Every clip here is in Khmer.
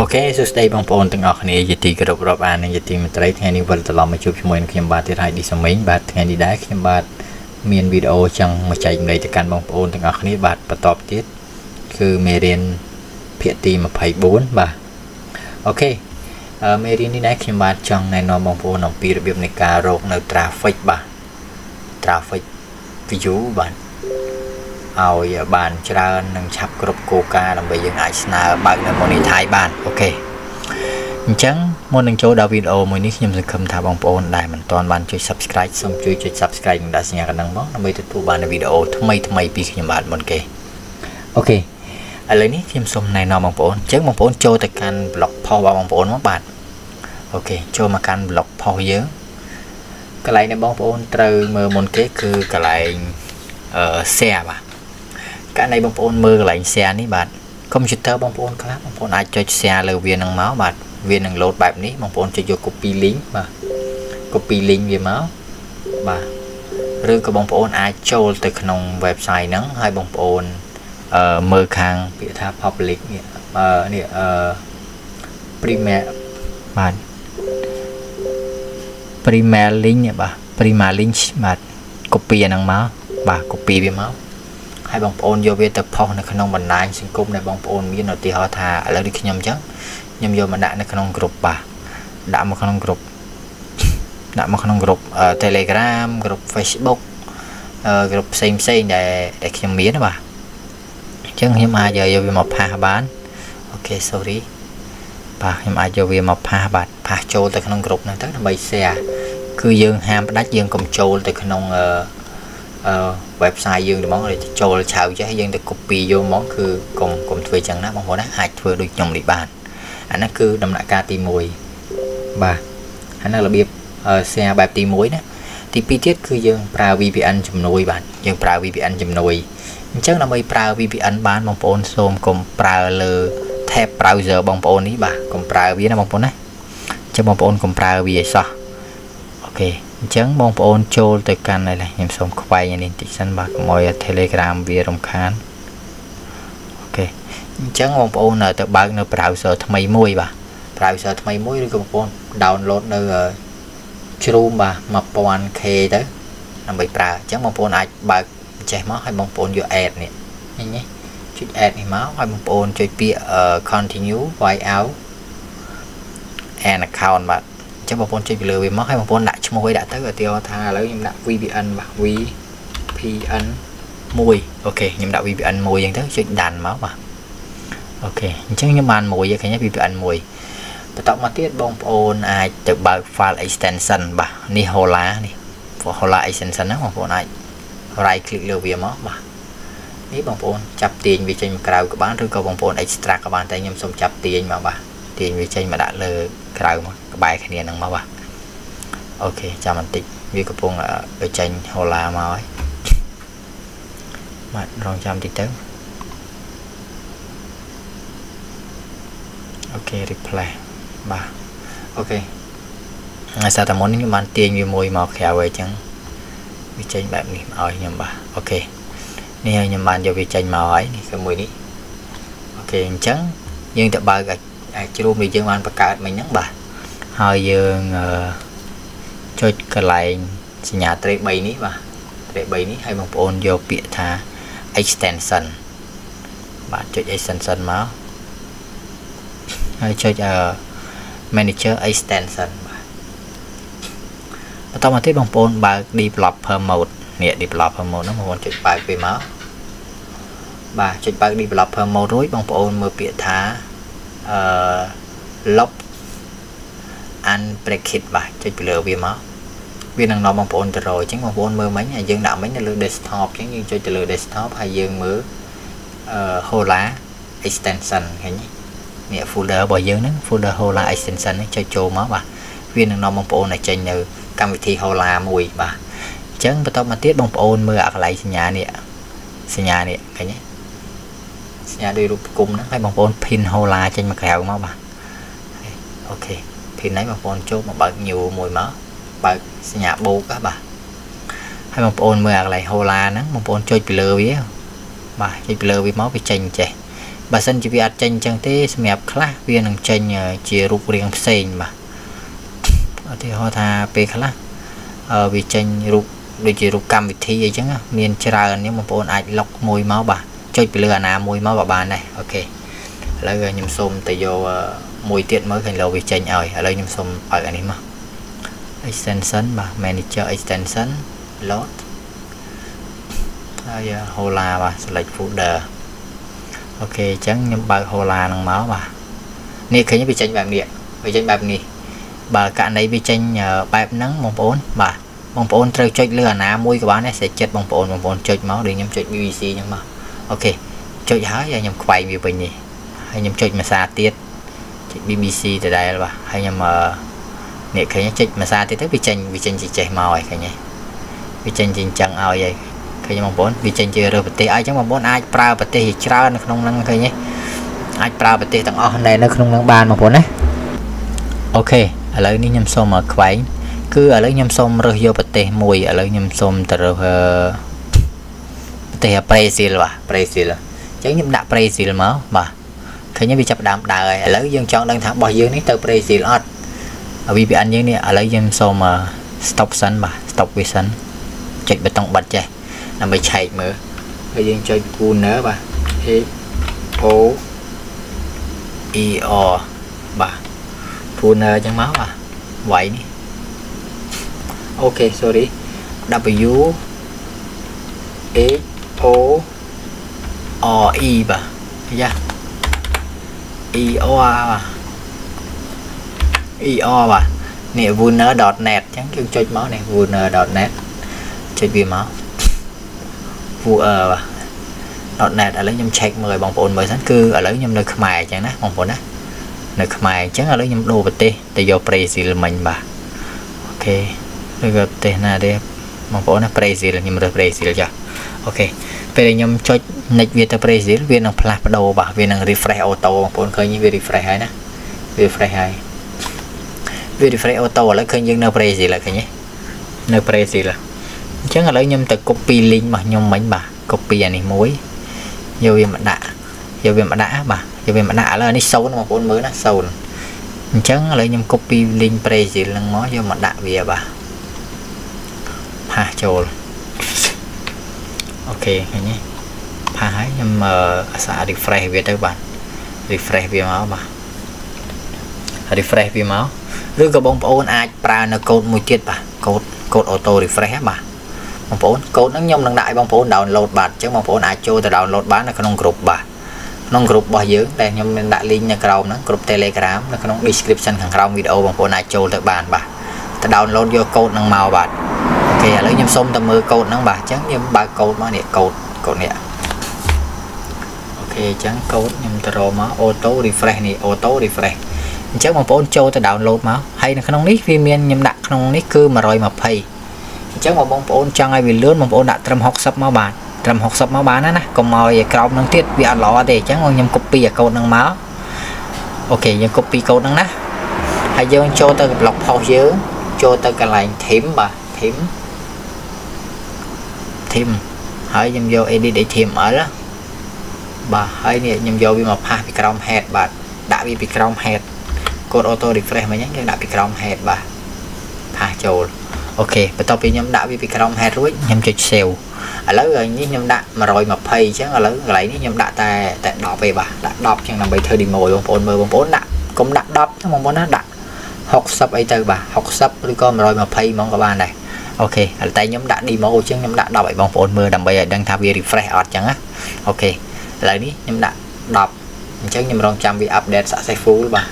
OK សួស្តីបងប្អូនទាំងអស់គ្នាជាទីគោរពរាប់អាននិងជាទីមេត្រីថ្ងៃនេះវិលត្រឡប់មកជួបជាមួយនឹងខ្ញុំបាទទៀតហើយឌីសមីងបាទថ្ងៃនេះដែរខ្ញុំបាទមានវីដេអូចង់មកចែកម្លែកទៅកាន់បងប្អូនទាំងអស់គ្នាបាទបន្តទៀតគឺមេរៀនភាគទី24បាទ OK អឺមេរៀននេះដែរខ្ញុំបាទចង់ណែនាំបងប្អូនអំពីរបៀបនៃការរកនៅ traffic បាទ traffic view បាទ ឲ្យបានច្រើននិងឆាប់គ្រប់គោលការណ៍ដើម្បីយើងអាចស្នើបើកនៅ monetize បាន OK អញ្ចឹងមុននឹងចូលដល់វីដេអូមួយនេះខ្ញុំសង្ឃឹមថាបងប្អូនដែលមិនទាន់បានចុច Subscribe សូមជួយចុច Subscribe និងដាក់សញ្ញាកណ្ដឹងមកដើម្បីទទួលបានវីដេអូថ្មីថ្មីពីខ្ញុំបាទមុនគេ OK ឥឡូវនេះខ្ញុំសូមណែនាំបងប្អូនអញ្ចឹងបងប្អូនចូលទៅកាន់ blog post របស់បងប្អូនមកបាទ OK ចូលមកកាន់ blog post យើងកន្លែងដែលបងប្អូនត្រូវមើលមុនគេគឺកន្លែងអឺ share បាទ ករណីបងប្អូនមើលកន្លែង share នេះបាទកុំព្យូទ័របងប្អូនខ្លះបងប្អូនអាចចុច share លើវានឹងមកបាទវានឹង load បែបនេះបងប្អូនចុចយក copy link បាទ copy link វាមកបាទឬក៏បងប្អូនអាចចូលទៅក្នុង website ហ្នឹងហើយបងប្អូនអឺមើលខាងពាក្យថា public នេះអឺនេះអឺ premier បាទ premier link នេះបាទ premier link បាទ copy អាហ្នឹងមកបាទ copy វាមក ហើយបងប្អូនយកវាទៅផុសនៅក្នុងបណ្ដាញសង្គមដែលបងប្អូនមានឧទាហរណ៍ថាឥឡូវនេះខ្ញុំអញ្ចឹងខ្ញុំយកមកដាក់នៅក្នុងក្រុមបាទដាក់មកក្នុងក្រុមដាក់មកក្នុងក្រុម Telegram ក្រុម Facebook ក្រុមផ្សេងផ្សេងដែលដែលខ្ញុំមានបាទអញ្ចឹងខ្ញុំអាចយកវាមកផាសបានអូខេ sorry បាទខ្ញុំអាចយកវាមកផាសបាទផាសចូលទៅក្នុងក្រុមហ្នឹងទៅដើម្បី share គឺយើងហាមផ្ដាច់យើងកុំចូលទៅក្នុងអឺអឺ website យើងហ្មងឬចូលឆៅចេះយើងទៅ copy យកហ្មងគឺកុំកុំធ្វើចឹងណាបងប្អូនណាអាចធ្វើដូចខ្ញុំនេះបានអានេះគឺដំណាក់កាលទី1បាទអានេះរបៀប share បែបទី1ណាទី2ទៀតគឺយើងប្រើ VPN ជំនួយបាទយើងប្រើ VPN ជំនួយអញ្ចឹងដើម្បីប្រើ VPN បានបងប្អូនសូមកុំប្រើលើ tab browser បងប្អូននេះបាទកុំប្រើវាណាបងប្អូនណាអញ្ចឹងបងប្អូនកុំប្រើវាឲ្យសោះអូខេ អញ្ចឹងបងប្អូនចូលទៅកាន់នេះខ្ញុំសូមខ្វែងនេះបន្តិចសិនបាទកុំឲ្យ Telegram វារំខានអូខេអញ្ចឹងបងប្អូនទៅបើកនៅ browser ថ្មីមួយបាទ browser ថ្មីមួយឬក៏បងប្អូន download នៅជ្រូមបាទ 1000k ទៅដើម្បីប្រើអញ្ចឹងបងប្អូនអាចបើកចេះមកហើយបងប្អូនយក add នេះញ៉េញចុច add នេះមកហើយបងប្អូនចុចពាក្យ continue while out and account បាទ ចឹងបងប្អូនចុចពីលើវាមកហើយបងប្អូនដាក់ឈ្មោះឲ្យដាក់ទៅឧទាហរណ៍ថាឥឡូវខ្ញុំដាក់ VPN បាទ VPN 1អូខេខ្ញុំដាក់ VPN 1អញ្ចឹងទៅចុចដានមកបាទអូខេអញ្ចឹងខ្ញុំបានមួយឃើញ VPN 1បន្តមកទៀតបងប្អូនអាចទៅបើក file extension បាទនេះ Hola នេះ Hola extension ហ្នឹងបងប្អូនអាច right click លើវាមកបាទនេះបងប្អូនចាប់ទាញវាចេញមកក្រៅក៏បានឬក៏បងប្អូន extract ក៏បានតែខ្ញុំសូមចាប់ទាញមកបាទ ទាញវាចេញមកដាក់លើក្រៅមកក្បែរគ្នានឹងមកបាទអូខេចាំបន្តិចវាកំពុងបញ្ចេញហូឡាមកហើយបាទរងចាំតិចទៅអូខេ replay បាទអូខេហើយសារតែមុននេះខ្ញុំបានទាញវាមួយមកក្រៅហើយអញ្ចឹងវាចេញបែបនេះឲ្យខ្ញុំបាទអូខេនេះហើយខ្ញុំបានយកវាចេញមកហើយនេះគឺមួយនេះអូខេអញ្ចឹងយើងទៅបើក អាចជ្រុំដែលយើងបានបង្កើតមិញហ្នឹងបាទហើយយើងចុចកន្លែងសញ្ញាត្រេ3នេះបាទត្រេ3នេះហើយបងប្អូនយកពាក្យថា extension បាទចុច extension មកហើយចុច manager extension បាទបន្តមកទៀតបងប្អូនបើក developer mode នេះ developer mode ហ្នឹងបងប្អូនចុចបើកវាមកបាទចុចបើក developer mode រួចបងប្អូនមើលពាក្យថា អឺលុប unbreakit បាទចុចពីលើវាមកវានឹងនាំបងប្អូនទៅរកអញ្ចឹងបងប្អូនមើលមិញហើយយើងដាក់មិញនៅលើ desktop អញ្ចឹងយើងចុចទៅលើ desktop ហើយយើងមើលអឺ Hola extension ឃើញនេះ folder របស់យើងហ្នឹង folder Hola extension នេះចុចចូលមកបាទវានឹងនាំបងប្អូនឲ្យចេញនៅកម្មវិធី Hola មួយបាទអញ្ចឹងបន្តមកទៀតបងប្អូនមើលអាកន្លែងសញ្ញានេះសញ្ញានេះឃើញទេ សញ្ញាដូចរូបគុំហ្នឹងហើយបងប្អូន pin Hola ចេញមកក្រៅមកបាទអូខេ pin នេះបងប្អូនចូលមកបើក new មួយមកបើកសញ្ញាបូកបាទហើយបងប្អូនមើលអាកន្លែង Hola ហ្នឹងបងប្អូនចុចពីលើវាបាទចុចពីលើវាមកវាចេញចេះបើសិនជាវាអត់ចេញអញ្ចឹងទេសម្រាប់ខ្លះវានឹងចេញជារូបរាងផ្សេងបាទឧទាហរណ៍ថាពេលខ្លះអឺវាចេញរូបដូចជារូបកម្មវិធីអីចឹងមានច្រើននេះបងប្អូនអាចលុកមួយមកបាទ ចុចពីលើអាណាមួយមកក៏បានដែរអូខេឥឡូវខ្ញុំសូមទៅយកមួយទៀតមើលឃើញលោវាចេញឲ្យឥឡូវខ្ញុំសូមបើកអានេះមក extension បាទ manager extension load ហើយ Hola បាទ select folder អូខេអញ្ចឹងខ្ញុំបើក Hola នឹងមកបាទនេះឃើញវាចេញបែបនេះវាចេញបែបនេះបើករណីវាចេញបែបហ្នឹងបងប្អូនបាទបងប្អូនត្រូវចុចលើអាណាមួយក៏បានដែរសេចចិត្តបងប្អូនបងប្អូនចុចមកដូចខ្ញុំចុច BBC អញ្ចឹងមក អូខេចុចហើយខ្ញុំខ្វែងវាវិញនេះហើយខ្ញុំចុចម្សាទៀតចុច BBC ដដែលបាទហើយខ្ញុំនេះឃើញចុចម្សាទៀតទៅវាចេញវាចេញជាចេះមកហើយឃើញទេវាចេញជាអញ្ចឹងឲ្យហើយឃើញបងប្អូនវាចេញជារើសប្រទេសឲ្យអញ្ចឹងបងប្អូនអាចប្រើប្រទេសជាច្រើននៅក្នុងហ្នឹងឃើញទេអាចប្រើប្រទេសទាំងអស់នៅក្នុងហ្នឹងបានបងប្អូនណាអូខេឥឡូវនេះខ្ញុំសូមខ្វែងគឺឥឡូវខ្ញុំសូមរើសយកប្រទេសមួយឥឡូវខ្ញុំសូមទៅរើស ប្រទេសប្រេស៊ីលបាទប្រេស៊ីលអញ្ចឹងខ្ញុំដាក់ប្រេស៊ីលមកបាទឃើញវាចាប់ដើមដើរហើយឥឡូវយើងចង់ដឹងថារបស់យើងនេះទៅប្រេស៊ីលអត់ VPN យើងនេះឥឡូវយើងសូម stop សិនបាទ stop វាសិនចុចប៊ូតុងបិទចេះដើម្បីឆែកមើលហើយយើងចុច Owner បាទ H O E R បាទ Owner អញ្ចឹងមកបាទវាយនេះអូខេ sorry W H O R E បាទយ៉ា E O R បាទ ER បាទនេះ wuner.net អញ្ចឹងយើងចុចមកនេះ wuner.net ចុចវាមក wuer បាទ .net ឥឡូវខ្ញុំ check មើលឲ្យបងប្អូនមើលសិនគឺឥឡូវខ្ញុំនៅខ្មែរអញ្ចឹងណាបងប្អូនណានៅខ្មែរអញ្ចឹងឥឡូវខ្ញុំដូរប្រទេសទៅយកប្រេស៊ីលមិញបាទOK ឬក៏ប្រទេសណាទេបងប្អូនណាប្រេស៊ីលខ្ញុំរើសប្រេស៊ីលចា OK ពេលដែលខ្ញុំចុច next វាទៅប្រេស៊ីលវានឹងផ្លាស់ប្ដូរបាទវានឹង refresh auto បងប្អូនឃើញវា refresh ហើយណាវា refresh ហើយវា refresh auto ឥឡូវឃើញយើងនៅ Brazil ហើយឃើញទេនៅ Brazil អញ្ចឹងឥឡូវខ្ញុំទៅ copy link របស់ខ្ញុំមិញបាទ copy អានេះមួយយកវាមកដាក់យកវាមកដាក់បាទយកវាមកដាក់ឥឡូវនេះ0បងប្អូនមើលណា0អញ្ចឹងឥឡូវខ្ញុំ copy link Brazil ហ្នឹងមកយកមកដាក់វាបាទផាសចូល អូខេឃើញទេផាសហើយខ្ញុំអាសា refresh វាទៅបាទ refresh វាមកបាទ refresh វាមកឬក៏បងប្អូនអាចប្រើនៅកូដមួយទៀតបាទកូដកូដ auto refresh បាទបងប្អូនកូដហ្នឹងខ្ញុំនឹងដាក់ឲ្យបងប្អូន download បាទអញ្ចឹងបងប្អូនអាចចូលទៅ download បាននៅក្នុង group បាទក្នុង group របស់យើងដែលខ្ញុំមានដាក់ link នៅក្រោមហ្នឹង group Telegram នៅក្នុង description ខាងក្រោមវីដេអូបងប្អូនអាចចូលទៅបានបាទទៅ download យកកូដហ្នឹងមកបាទ អូខេឥឡូវខ្ញុំសូមទៅមើលកូដហ្នឹងបាទអញ្ចឹងខ្ញុំបើកកូដមកនេះកូដកូដនេះអូខេអញ្ចឹងកូដខ្ញុំទៅរកមក auto refresh នេះ auto refresh អញ្ចឹងបងប្អូនចូលទៅ download មកហើយនៅក្នុងនេះវាមានខ្ញុំដាក់ក្នុងនេះគឺ120អញ្ចឹងបងប្អូនចង់ឲ្យវាលឿនបងប្អូនដាក់ត្រឹម60មកបាទត្រឹម60មកបានណាណាកុំឲ្យក្រោមនឹងទៀតវាអត់ល្អទេអញ្ចឹងខ្ញុំ copy អាកូដនឹងមកអូខេយើង copy កូដនឹងណាហើយយើងចូលទៅ blog post យើងចូលទៅកន្លែង theme បាទ theme theme ហើយខ្ញុំយក edit HTML បាទហើយនេះខ្ញុំយកវាមកផាសពីក្រោម head បាទដាក់វាពីក្រោម head កូដ auto refresh មិញយើងដាក់ពីក្រោម head បាទផាសចូលអូខេបន្ទាប់ពីខ្ញុំដាក់វាពីក្រោម head រួចខ្ញុំចុច save ឥឡូវនេះខ្ញុំដាក់120អញ្ចឹងឥឡូវកន្លែងនេះខ្ញុំដាក់តែតែ10ទេបាទដាក់10អញ្ចឹងដើម្បីធ្វើ demo បងប្អូនមើលបងប្អូនដាក់កុំដាក់10ចឹងបងប្អូនណាដាក់60អីទៅបាទ60ឬក៏120ហ្មងក៏បានដែរ OK តែខ្ញុំដាក់ demo អញ្ចឹងខ្ញុំដាក់10ឲ្យបងប្អូនមើលដើម្បីឲ្យដឹងថាវា refresh អត់អញ្ចឹងណា OK ឥឡូវនេះខ្ញុំដាក់10អញ្ចឹងខ្ញុំរងចាំវា update successful បាទ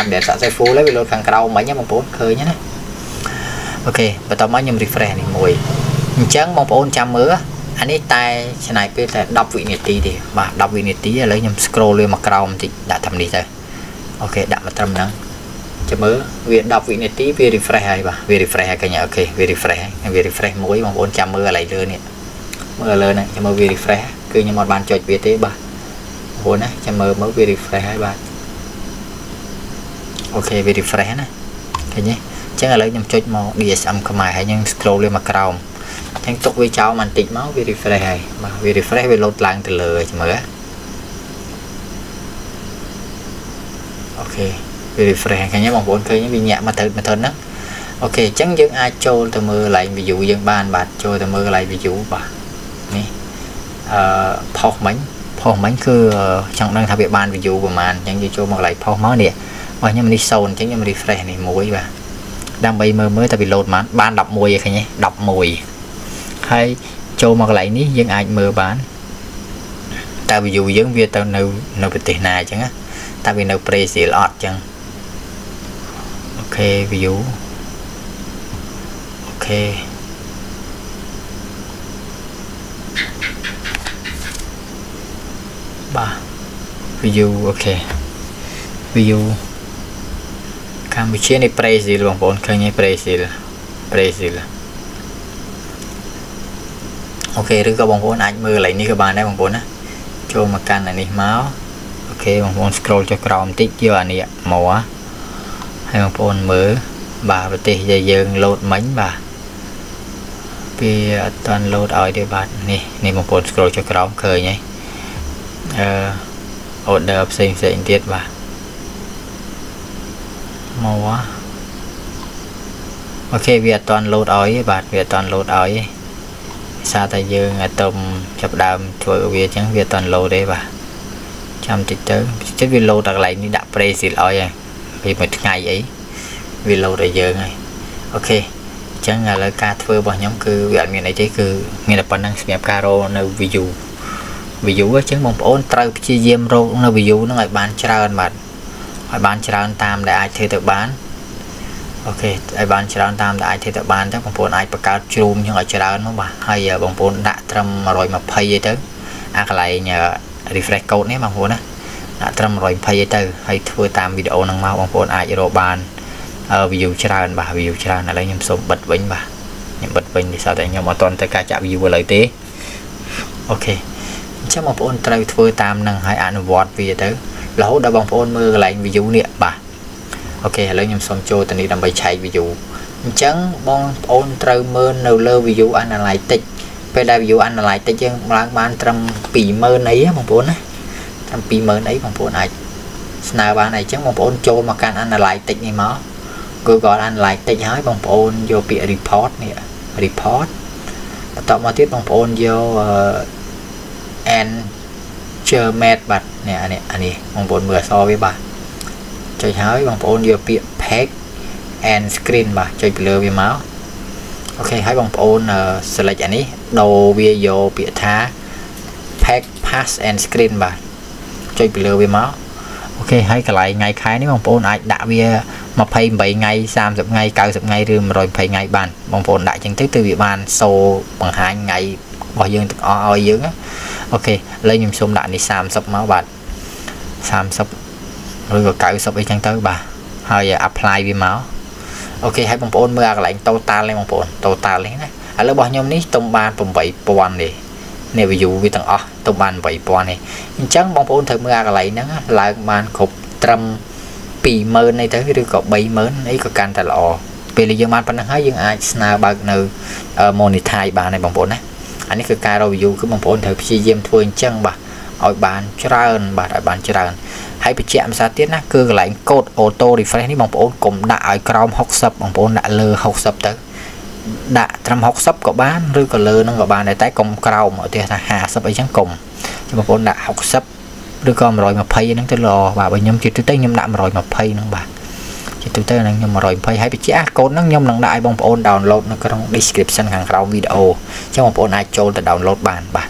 update successful ហើយវាលោតខាងក្រៅមិញបងប្អូនឃើញណា OK បន្តមកខ្ញុំ refresh នេះមួយអញ្ចឹងបងប្អូនចាំមើលអានេះតែឆ្នៃពេលតែ10វិនាទីទេបាទ10វិនាទីឥឡូវខ្ញុំ scroll លើមកក្រោមបន្តិចដាក់តាមនេះទៅអូខេដាក់មកត្រឹមហ្នឹង ចាំមើលវា10វិនាទីវា refresh ហើយបាទវា refresh ហើយកញ្ញាអូខេវា refresh ហើយវា refresh មួយបងប្អូនចាំមើលកន្លែងលើនេះមើលលើហ្នឹងចាំមើលវា refresh គឺខ្ញុំអត់បានចុចវាទេបាទបងប្អូនណាចាំមើលមើលវា refresh ហើយបាទអូខេវា refresh ណាឃើញទេអញ្ចឹងឥឡូវខ្ញុំចុចមក DSM ខ្មែរហើយខ្ញុំ scroll លើមកក្រោមអញ្ចឹងទុកវាចោលបន្តិចមកវា refresh ហើយបាទវា refresh វាលោតឡើងទៅលើចាំមើលខេវា refresh ឃើញបងប្អូនឃើញវាញាក់មកទៅមកទៅហ្នឹងអូខេអញ្ចឹងយើងអាចចូលទៅមើលកន្លែង view យើងបានបាទចូលទៅមើលកន្លែង view បាទនេះអឺផុសមិញផុសមិញគឺចង់ដឹងថាវាបាន view ប្រហែលអញ្ចឹងយើងចូលមកកន្លែងផុសមកនេះរបស់ខ្ញុំនេះ0អញ្ចឹងខ្ញុំ refresh នេះមួយបាទដើម្បីមើលមើលតែវា load បានបាន11ឯឃើញទេ11ហើយចូលមកកន្លែងនេះយើងអាចមើលបានតើ view យើងវាទៅនៅនៅប្រទេសណាអញ្ចឹងណាតើវានៅ Brazil អត់អញ្ចឹង OK view OKបាទ view OK view កម្ពុជានេះ Brazil បងប្អូនឃើញទេ Brazil Brazil អូខេឬក៏បងប្អូនអាចមើលកន្លែងនេះក៏បានដែរបងប្អូនណាចូលមកកាន់អានេះមក OK បងប្អូន scroll ចុះក្រោមបន្តិចយកអានេះមក ហើយបងប្អូនមើលបាទប្រទេសដែលយើង load មិញបាទវាអត់តាន់ load ឲ្យទេបាទនេះនេះបងប្អូន scroll ចុះក្រោមឃើញហើយអឺ order ផ្សេងផ្សេងទៀតបាទមកអូខេវាអត់តាន់ load ឲ្យទេបាទវាអត់តាន់ load ឲ្យទេសារតែយើងអាតុមចាប់ដើមធ្វើវាអញ្ចឹងវាអត់តាន់ load ទេបាទចាំតិចទៅចិត្តវា load ដល់កន្លែងនេះដាក់ Brazil ឲ្យហើយ ពេលមួយថ្ងៃអីវា load ឲ្យយើងហើយអូខេអញ្ចឹងឥឡូវការធ្វើរបស់ខ្ញុំគឺវាអត់មានអីទេគឺមានតែប៉ុណ្្នឹងសម្រាប់ការរកនៅ view view អញ្ចឹងបងប្អូនត្រូវព្យាយាមរកនៅ view ហ្នឹងឲ្យបានច្រើនបាទឲ្យបានច្រើនតាមដែលអាចធ្វើទៅបានអូខេឲ្យបានច្រើនតាមដែលអាចធ្វើទៅបានទៅបងប្អូនអាចបង្កើតជ្រូមយ៉ាងឲ្យច្រើនមកបាទហើយបងប្អូនដាក់ត្រឹម120អីទៅអាកន្លែង refresh code នេះបងប្អូនណា ដាក់ត្រឹម120អីទៅហើយធ្វើតាមវីដេអូហ្នឹងមកបងប្អូនអាចរកបាន view ច្រើនបាទ view ច្រើនឥឡូវខ្ញុំសូមបិទវិញបាទខ្ញុំបិទវិញដោយសារតែខ្ញុំអត់ទាន់ទៅការចាក់ view ឥឡូវទេអូខេអញ្ចឹងបងប្អូនត្រូវធ្វើតាមនឹងហើយអនុវត្តវាទៅរហូតដល់បងប្អូនមើលកន្លែង view នេះបាទអូខេឥឡូវខ្ញុំសូមចូលទៅនេះដើម្បីឆែក view អញ្ចឹងបងប្អូនត្រូវមើលនៅលើ view analytics ពេលដែល view analytics យើងឡើងបានត្រឹម20000អីបងប្អូនណា ត្រឹម20000អីបងប្អូនអាចស្នើបានអីចឹងបងប្អូនចូលមកកាន់ analytics នេះមក Google analytics ហើយបងប្អូនយកពាក្យ report នេះ report បន្តមកទៀតបងប្អូនយក and Germet បាទនេះអានេះអានេះបងប្អូនមើលអក្សរវាបាទចុចហើយបងប្អូនយកពាក្យ page and screen បាទចុចពីលើវាមកOK ហើយបងប្អូន select អានេះដូរវាយកពាក្យថា page path and screen បាទ ចុចពីលើវាមក OK ហើយកន្លែងថ្ងៃខែនេះបងប្អូនអាចដាក់វា28ថ្ងៃ30ថ្ងៃ90ថ្ងៃឬ120ថ្ងៃបានបងប្អូនដាក់ចឹងទៅទៅវាបានសូបង្ហាញថ្ងៃរបស់យើងទាំងអស់ឲ្យយើង OK ឥឡូវខ្ញុំសូមដាក់នេះ30មកបាទ30ឬក៏90អីចឹងទៅបាទហើយ apply វាមកអូខេហើយបងប្អូនមើលអាកន្លែង total នេះបងប្អូន total នេះណាឥឡូវរបស់ខ្ញុំនេះទុំបាន8000នេះ នេះ view វាទាំងអស់ទុំបាន8000នេះអញ្ចឹងបងប្អូនត្រូវមើលអាកន្លែងហ្នឹងឡើងបានគ្រប់ត្រឹម20000នេះទៅឬក៏30000អីក៏កាន់តែល្អពេលយើងបានប៉ុណ្ណឹងហើយយើងអាចស្នើបើកនៅ monetize បានហើយបងប្អូនណាអានេះគឺការ review គឺបងប្អូនត្រូវព្យាយាមធ្វើអញ្ចឹងបាទឲ្យបានច្រើន បាទឲ្យបានច្រើនហើយបញ្ជាក់ភាសាទៀតណាគឺកន្លែងកូដ auto refresh នេះបងប្អូនកុំដាក់ឲ្យក្រោម60បងប្អូនដាក់លើ60ទៅ ដាក់ត្រឹម60ក៏បានឬក៏លើនឹងក៏បានដែរតែកុំក្រោមឧទាហរណ៍ថា50អីចឹងកុំចាំបងប្អូនដាក់60ឬក៏120ហ្នឹងទៅល្អបាទបើខ្ញុំជិះទៅខ្ញុំដាក់120ហ្នឹងបាទជាទូទៅនឹងខ្ញុំ120ហើយបញ្ជាក់កូដហ្នឹងខ្ញុំនឹងដាក់ឲ្យបងប្អូន download នៅក្នុង description ខាងក្រោមវីដេអូអញ្ចឹងបងប្អូនអាចចូលទៅ download បានបាទ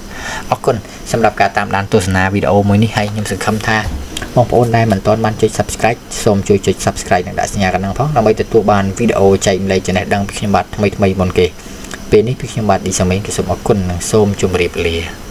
អរគុណសម្រាប់ការតាមដានទស្សនាវីដេអូមួយនេះហើយខ្ញុំសង្ឃឹមថា បងប្អូនដែលមិនទាន់បានចុច Subscribe សូមជួយចុច Subscribe និងដាក់សញ្ញាកណ្ដឹងផងដើម្បីទទួលបានវីដេអូចែកម្លែកចំណេះដឹងពីខ្ញុំបាទថ្មីថ្មីមុនគេពេលនេះពីខ្ញុំបាទឌីសាមេនគឺសូមអរគុណនិងសូមជម្រាបលា